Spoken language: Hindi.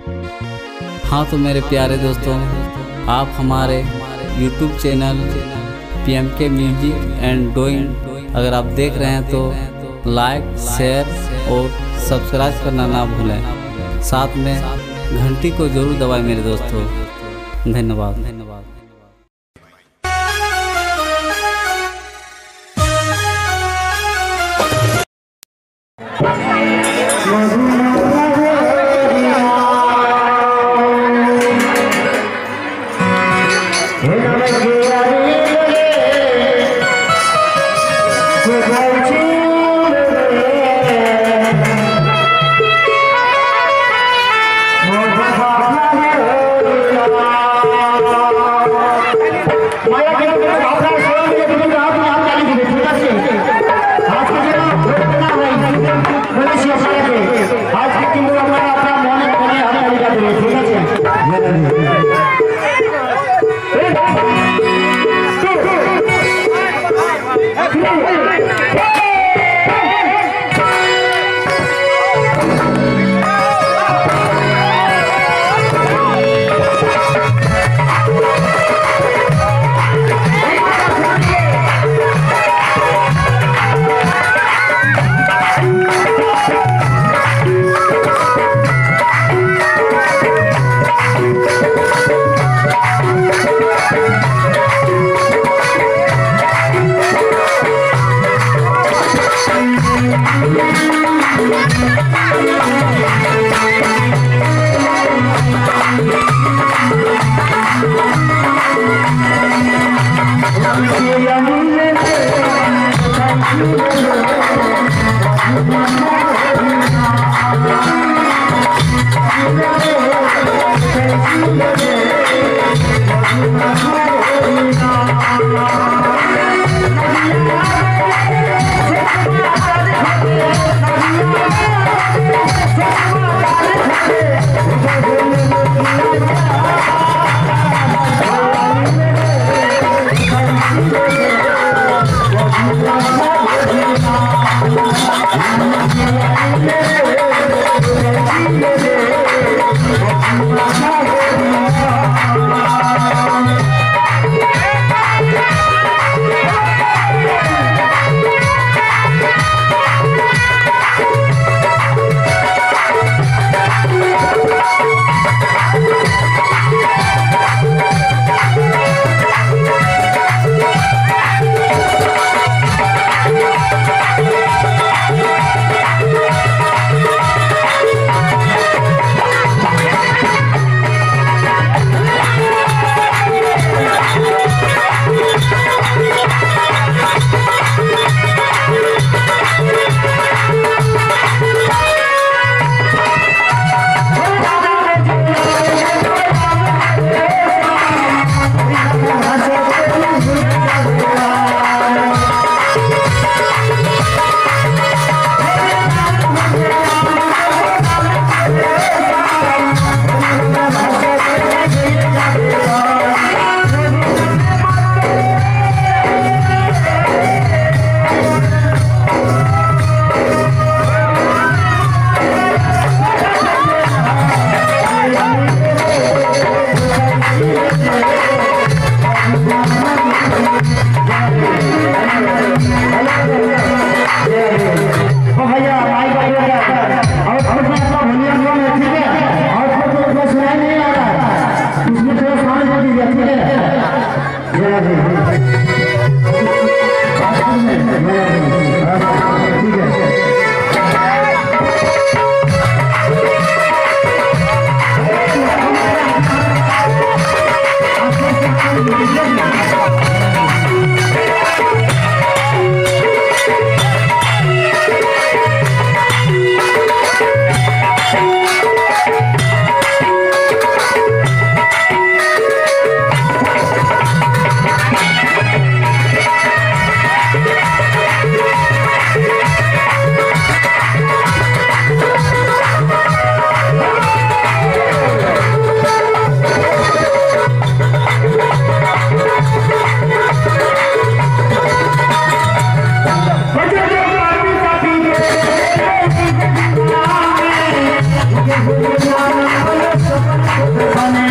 हाँ तो मेरे प्यारे दोस्तों, आप हमारे YouTube channel P M K music and doing अगर आप देख रहे हैं तो लाइक शेयर और सब्सक्राइब करना ना भूलें। साथ में घंटी को ज़रूर दबाएँ मेरे दोस्तों। धन्यवाद धन्यवाद। 오늘 밤에